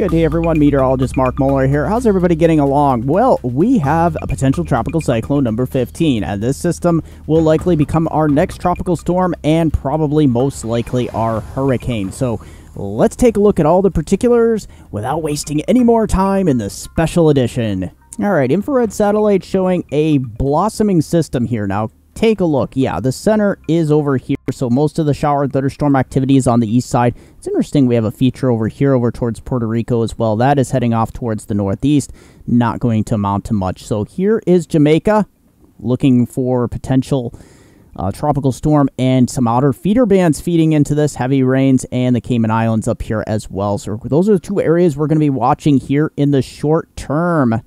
Good day, everyone. Meteorologist Mark Muller here. How's everybody getting along? Well, we have a potential tropical cyclone number 15, and this system will likely become our next tropical storm and probably most likely our hurricane. So let's take a look at all the particulars without wasting any more time in the special edition. All right, infrared satellite showing a blossoming system here. Now, take a look. Yeah, the center is over here, so most of the shower and thunderstorm activity is on the east side. It's interesting we have a feature over here over towards Puerto Rico as well. That is heading off towards the northeast, not going to amount to much. So here is Jamaica, looking for potential uh, tropical storm and some outer feeder bands feeding into this, heavy rains, and the Cayman Islands up here as well. So those are the two areas we're going to be watching here in the short term.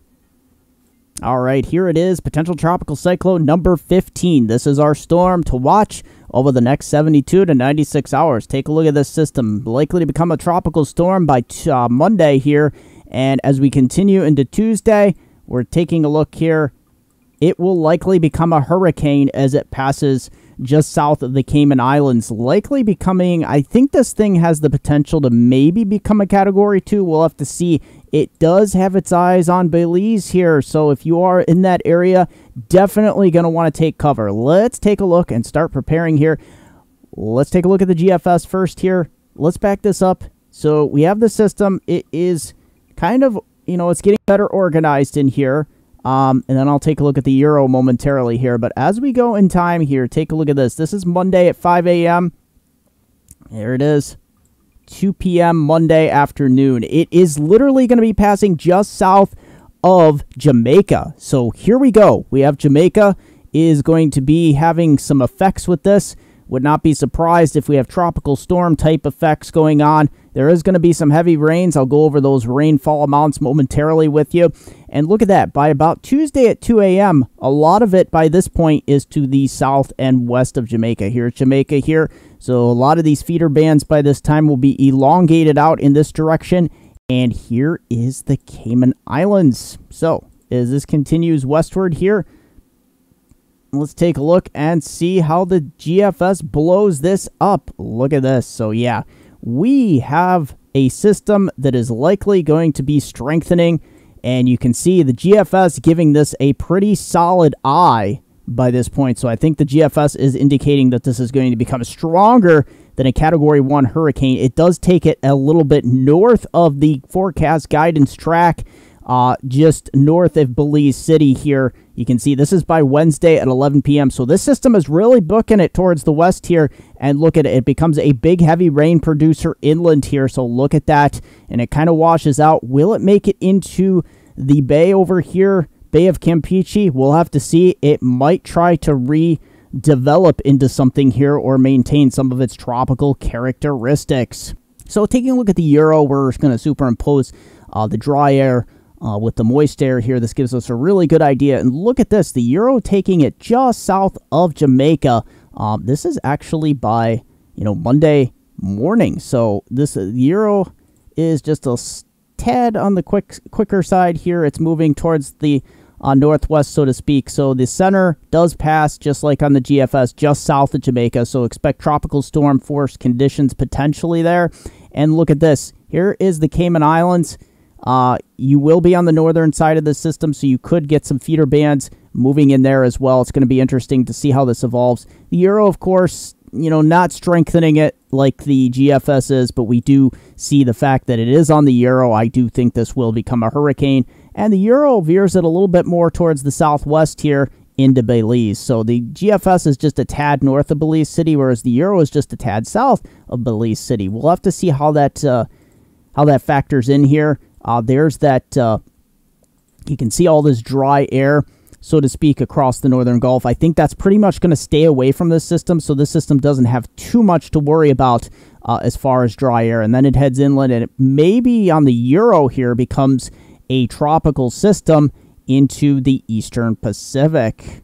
All right, here it is, potential tropical cyclone number 15. This is our storm to watch over the next 72 to 96 hours. Take a look at this system, likely to become a tropical storm by uh, Monday here. And as we continue into Tuesday, we're taking a look here. It will likely become a hurricane as it passes just south of the Cayman Islands, likely becoming, I think this thing has the potential to maybe become a Category 2. We'll have to see. It does have its eyes on Belize here, so if you are in that area, definitely going to want to take cover. Let's take a look and start preparing here. Let's take a look at the GFS first here. Let's back this up. So we have the system. It is kind of, you know, it's getting better organized in here. Um, and then I'll take a look at the Euro momentarily here. But as we go in time here, take a look at this. This is Monday at 5 a.m. There it is. 2 p.m. Monday afternoon. It is literally going to be passing just south of Jamaica. So here we go. We have Jamaica is going to be having some effects with this. Would not be surprised if we have tropical storm type effects going on. There is going to be some heavy rains. I'll go over those rainfall amounts momentarily with you. And look at that. By about Tuesday at 2 a.m., a lot of it by this point is to the south and west of Jamaica. Here's Jamaica here. So a lot of these feeder bands by this time will be elongated out in this direction. And here is the Cayman Islands. So as this continues westward here, let's take a look and see how the GFS blows this up. Look at this. So yeah, we have a system that is likely going to be strengthening. And you can see the GFS giving this a pretty solid eye by this point. So I think the GFS is indicating that this is going to become stronger than a Category 1 hurricane. It does take it a little bit north of the forecast guidance track uh, just north of Belize City here. You can see this is by Wednesday at 11 p.m. So this system is really booking it towards the west here. And look at it. It becomes a big heavy rain producer inland here. So look at that. And it kind of washes out. Will it make it into the bay over here? Bay of Campeche? We'll have to see. It might try to redevelop into something here or maintain some of its tropical characteristics. So taking a look at the Euro, we're going to superimpose uh, the dry air uh, with the moist air here. This gives us a really good idea. And look at this, the Euro taking it just south of Jamaica. Um, this is actually by, you know, Monday morning. So this uh, Euro is just a tad on the quick quicker side here. It's moving towards the uh, northwest, so to speak. So the center does pass, just like on the GFS, just south of Jamaica. So expect tropical storm force conditions potentially there. And look at this. Here is the Cayman Islands. Uh, you will be on the northern side of the system, so you could get some feeder bands moving in there as well. It's going to be interesting to see how this evolves. The Euro, of course, you know, not strengthening it like the GFS is, but we do see the fact that it is on the Euro. I do think this will become a hurricane. And the Euro veers it a little bit more towards the southwest here into Belize. So the GFS is just a tad north of Belize City, whereas the Euro is just a tad south of Belize City. We'll have to see how that uh, how that factors in here. Uh, there's that, uh, you can see all this dry air, so to speak, across the northern Gulf. I think that's pretty much going to stay away from this system, so this system doesn't have too much to worry about uh, as far as dry air. And then it heads inland, and it maybe on the Euro here becomes a tropical system into the eastern Pacific.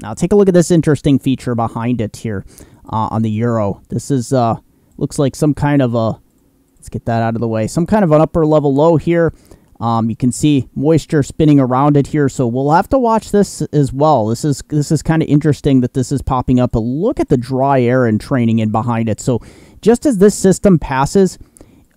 Now, take a look at this interesting feature behind it here uh, on the Euro. This is uh, looks like some kind of a Let's get that out of the way. Some kind of an upper level low here. Um, you can see moisture spinning around it here, so we'll have to watch this as well. This is this is kind of interesting that this is popping up, but look at the dry air entraining in behind it. So just as this system passes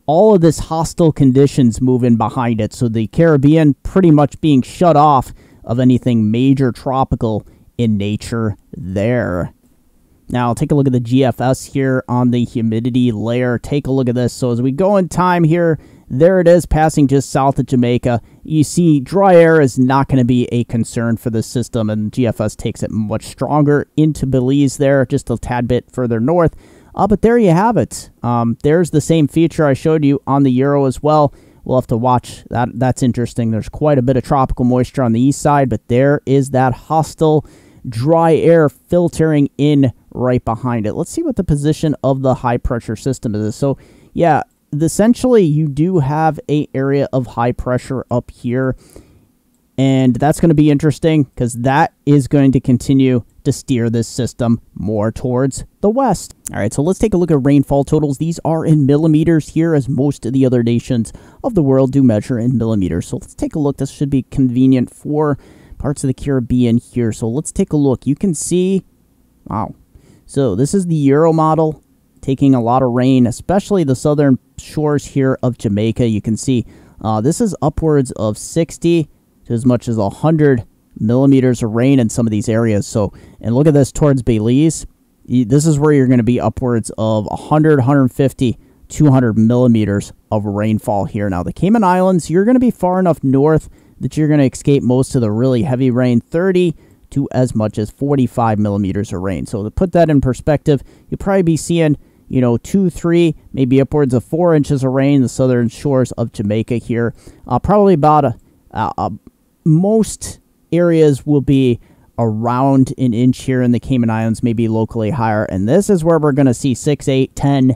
all of this hostile conditions moving behind it. So the Caribbean pretty much being shut off of anything major tropical in nature there. Now, take a look at the GFS here on the humidity layer. Take a look at this. So as we go in time here, there it is passing just south of Jamaica. You see dry air is not going to be a concern for the system, and GFS takes it much stronger into Belize there, just a tad bit further north. Uh, but there you have it. Um, there's the same feature I showed you on the Euro as well. We'll have to watch that. That's interesting. There's quite a bit of tropical moisture on the east side, but there is that hostile dry air filtering in right behind it. Let's see what the position of the high pressure system is. So, yeah, essentially you do have a area of high pressure up here and that's going to be interesting because that is going to continue to steer this system more towards the west. All right, so let's take a look at rainfall totals. These are in millimeters here, as most of the other nations of the world do measure in millimeters. So let's take a look. This should be convenient for parts of the Caribbean here. So let's take a look. You can see, wow. So this is the Euro model taking a lot of rain, especially the southern shores here of Jamaica. You can see uh, this is upwards of 60 to as much as 100 millimeters of rain in some of these areas. So, and look at this towards Belize. This is where you're going to be upwards of 100, 150, 200 millimeters of rainfall here. Now, the Cayman Islands, you're going to be far enough north that you're going to escape most of the really heavy rain, 30 to as much as 45 millimeters of rain. So to put that in perspective, you'll probably be seeing, you know, two, three, maybe upwards of four inches of rain the southern shores of Jamaica here. Uh, probably about a, a, most areas will be around an inch here in the Cayman Islands, maybe locally higher. And this is where we're going to see 6, 8, 10,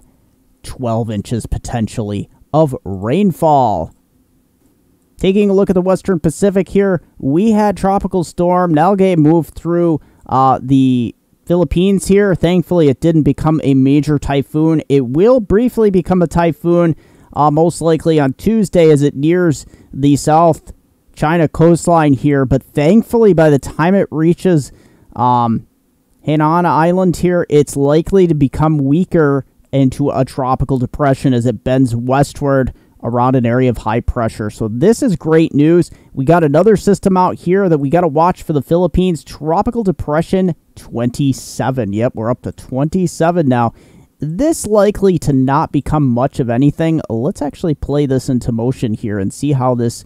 12 inches potentially of rainfall. Taking a look at the Western Pacific here, we had Tropical Storm Nalgae move through uh, the Philippines here. Thankfully, it didn't become a major typhoon. It will briefly become a typhoon, uh, most likely on Tuesday as it nears the South China coastline here. But thankfully, by the time it reaches um, Hainan Island here, it's likely to become weaker into a tropical depression as it bends westward around an area of high pressure. So this is great news. We got another system out here that we got to watch for the Philippines. Tropical Depression 27. Yep, we're up to 27 now. This likely to not become much of anything. Let's actually play this into motion here and see how this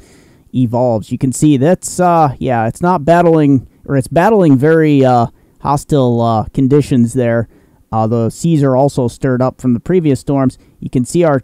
evolves. You can see that's, uh, yeah, it's not battling, or it's battling very uh, hostile uh, conditions there. Uh, the seas are also stirred up from the previous storms. You can see our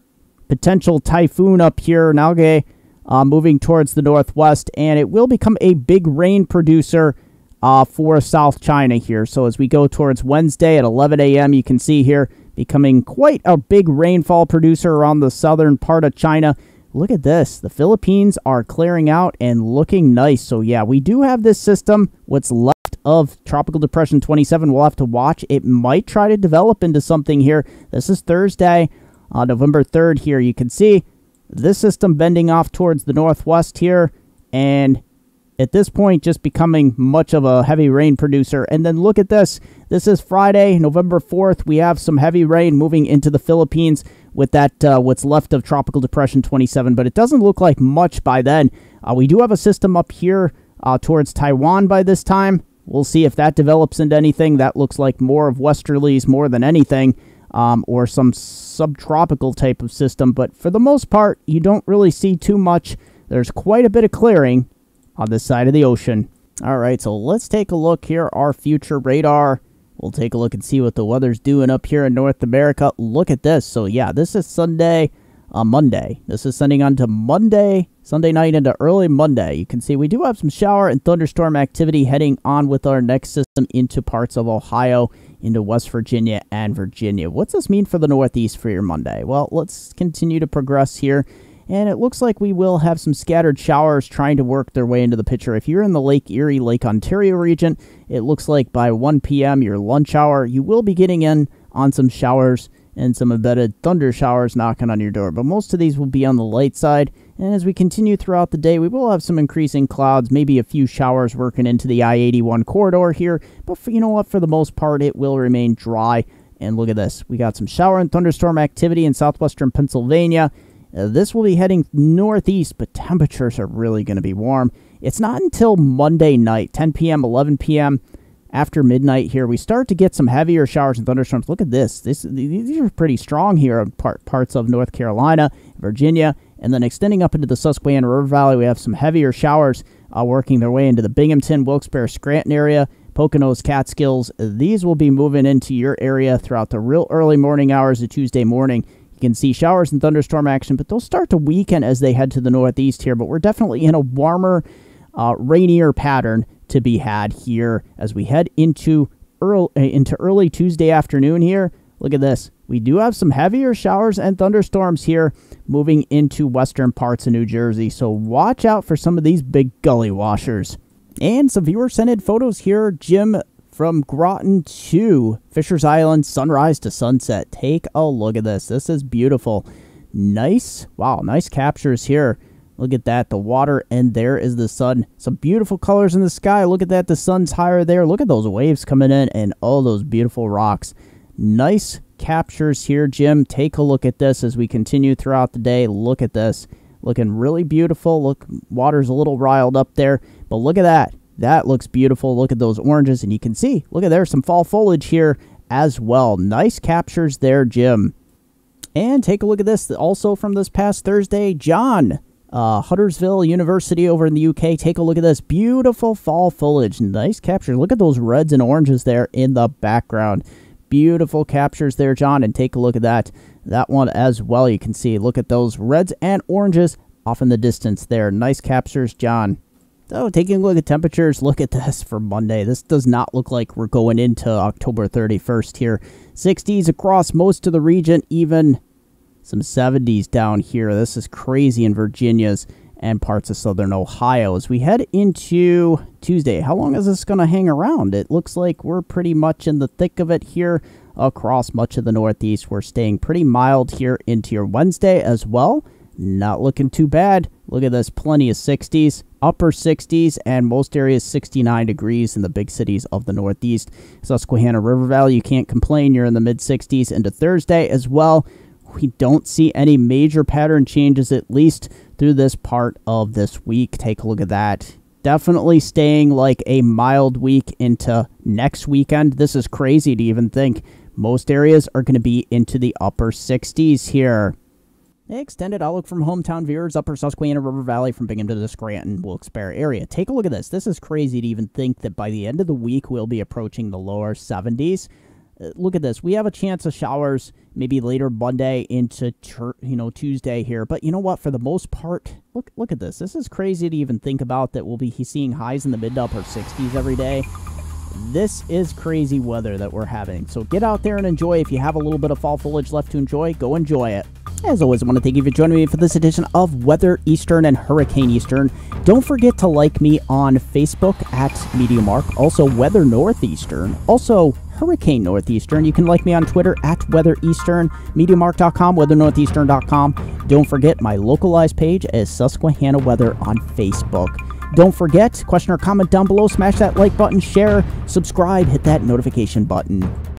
potential typhoon up here, Nalgae, uh, moving towards the northwest, and it will become a big rain producer uh, for South China here. So as we go towards Wednesday at 11 a.m., you can see here becoming quite a big rainfall producer around the southern part of China. Look at this. The Philippines are clearing out and looking nice. So yeah, we do have this system. What's left of Tropical Depression 27, we'll have to watch. It might try to develop into something here. This is Thursday on November 3rd here. You can see this system bending off towards the northwest here and at this point just becoming much of a heavy rain producer. And then look at this. This is Friday, November 4th. We have some heavy rain moving into the Philippines with that uh, what's left of Tropical Depression 27, but it doesn't look like much by then. Uh, we do have a system up here uh, towards Taiwan by this time. We'll see if that develops into anything. That looks like more of westerlies more than anything um, or some subtropical type of system. But for the most part, you don't really see too much. There's quite a bit of clearing on this side of the ocean. All right, so let's take a look here. Our future radar. We'll take a look and see what the weather's doing up here in North America. Look at this. So, yeah, this is Sunday, uh, Monday. This is sending on to Monday, Sunday night into early Monday. You can see we do have some shower and thunderstorm activity heading on with our next system into parts of Ohio into West Virginia and Virginia. What's this mean for the Northeast for your Monday? Well, let's continue to progress here. And it looks like we will have some scattered showers trying to work their way into the picture. If you're in the Lake Erie, Lake Ontario region, it looks like by 1 p.m., your lunch hour, you will be getting in on some showers and some embedded thunder showers knocking on your door. But most of these will be on the light side. And as we continue throughout the day, we will have some increasing clouds, maybe a few showers working into the I 81 corridor here. But for, you know what? For the most part, it will remain dry. And look at this. We got some shower and thunderstorm activity in southwestern Pennsylvania. Uh, this will be heading northeast, but temperatures are really going to be warm. It's not until Monday night, 10 p.m., 11 p.m., after midnight here, we start to get some heavier showers and thunderstorms. Look at this. This These are pretty strong here in part, parts of North Carolina, Virginia, and then extending up into the Susquehanna River Valley, we have some heavier showers uh, working their way into the Binghamton, Wilkes-Barre, Scranton area, Poconos, Catskills. These will be moving into your area throughout the real early morning hours of Tuesday morning. You can see showers and thunderstorm action, but they'll start to weaken as they head to the northeast here. But we're definitely in a warmer, uh, rainier pattern to be had here as we head into early, uh, into early Tuesday afternoon here. Look at this. We do have some heavier showers and thunderstorms here moving into western parts of New Jersey, so watch out for some of these big gully washers. And some viewer sent photos here. Jim from Groton to Fishers Island, sunrise to sunset. Take a look at this. This is beautiful. Nice. Wow, nice captures here. Look at that, the water, and there is the sun. Some beautiful colors in the sky. Look at that, the sun's higher there. Look at those waves coming in and all those beautiful rocks. Nice captures here, Jim. Take a look at this as we continue throughout the day. Look at this. Looking really beautiful. Look, water's a little riled up there, but look at that. That looks beautiful. Look at those oranges, and you can see, look at there, some fall foliage here as well. Nice captures there, Jim. And take a look at this also from this past Thursday. John uh, Huddersfield University over in the UK. Take a look at this beautiful fall foliage. Nice capture. Look at those reds and oranges there in the background. Beautiful captures there, John. And take a look at that. That one as well. You can see. Look at those reds and oranges off in the distance there. Nice captures, John. So, taking a look at temperatures, look at this for Monday. This does not look like we're going into October 31st here. 60s across most of the region, even some 70s down here. This is crazy in Virginia's and parts of southern Ohio. As we head into Tuesday, how long is this going to hang around? It looks like we're pretty much in the thick of it here across much of the Northeast. We're staying pretty mild here into your Wednesday as well. Not looking too bad. Look at this, plenty of 60s, upper 60s, and most areas 69 degrees in the big cities of the Northeast. Susquehanna River Valley, you can't complain. You're in the mid 60s into Thursday as well we don't see any major pattern changes, at least through this part of this week. Take a look at that. Definitely staying like a mild week into next weekend. This is crazy to even think. Most areas are going to be into the upper 60s here. Extended outlook from hometown viewers, Upper Susquehanna River Valley from Binghamton to the Scranton, Wilkes-Barre area. Take a look at this. This is crazy to even think that by the end of the week we'll be approaching the lower 70s. Look at this. We have a chance of showers maybe later Monday into you know Tuesday here. But you know what? For the most part, look look at this. This is crazy to even think about that we'll be seeing highs in the mid to upper 60s every day. This is crazy weather that we're having. So get out there and enjoy. If you have a little bit of fall foliage left to enjoy, go enjoy it. As always, I want to thank you for joining me for this edition of Weather Eastern and Hurricane Eastern. Don't forget to like me on Facebook at MeteoMark, also Weather Northeastern, also Hurricane Northeastern. You can like me on Twitter at Weather Eastern, MeteoMark.com, WeatherNortheastern.com. Don't forget my localized page is Susquehanna Weather on Facebook. Don't forget, question or comment down below, smash that like button, share, subscribe, hit that notification button.